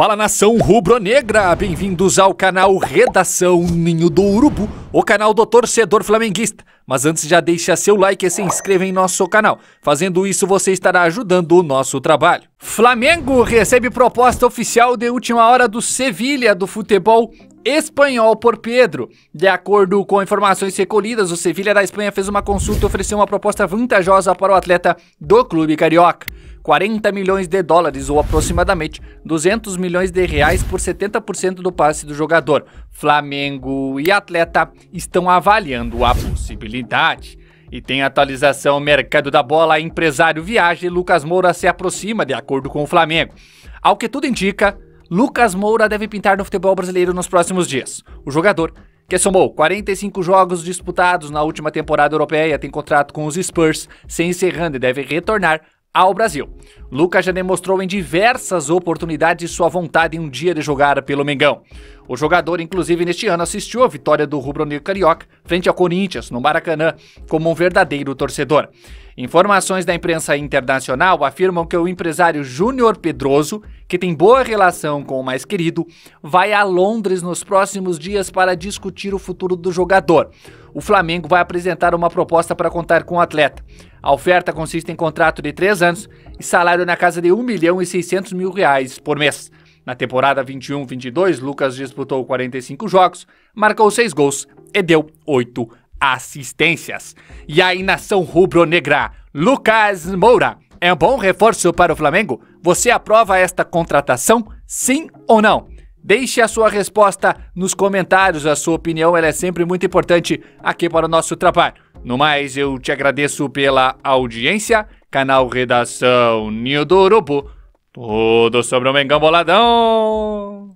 Fala nação rubro-negra, bem-vindos ao canal Redação Ninho do Urubu, o canal do torcedor flamenguista. Mas antes já deixa seu like e se inscreva em nosso canal. Fazendo isso você estará ajudando o nosso trabalho. Flamengo recebe proposta oficial de última hora do Sevilha do futebol espanhol por Pedro. De acordo com informações recolhidas, o Sevilha da Espanha fez uma consulta e ofereceu uma proposta vantajosa para o atleta do clube carioca. 40 milhões de dólares, ou aproximadamente 200 milhões de reais por 70% do passe do jogador. Flamengo e atleta estão avaliando a possibilidade. E tem atualização mercado da bola, empresário viaja e Lucas Moura se aproxima, de acordo com o Flamengo. Ao que tudo indica, Lucas Moura deve pintar no futebol brasileiro nos próximos dias. O jogador, que somou 45 jogos disputados na última temporada europeia, tem contrato com os Spurs, se encerrando e deve retornar ao Brasil. Lucas já demonstrou em diversas oportunidades sua vontade em um dia de jogar pelo Mengão. O jogador, inclusive neste ano, assistiu a vitória do rubro-negro carioca frente ao Corinthians, no Maracanã, como um verdadeiro torcedor. Informações da imprensa internacional afirmam que o empresário Júnior Pedroso, que tem boa relação com o mais querido, vai a Londres nos próximos dias para discutir o futuro do jogador. O Flamengo vai apresentar uma proposta para contar com o atleta. A oferta consiste em contrato de 3 anos e salário na casa de 1 milhão e 600 mil reais por mês. Na temporada 21-22, Lucas disputou 45 jogos, marcou 6 gols e deu 8 assistências. E aí, nação rubro-negra, Lucas Moura é um bom reforço para o Flamengo? Você aprova esta contratação? Sim ou não? Deixe a sua resposta nos comentários, a sua opinião ela é sempre muito importante aqui para o nosso trabalho. No mais, eu te agradeço pela audiência, canal Redação Ninho Urubu, tudo sobre o Mengão Boladão.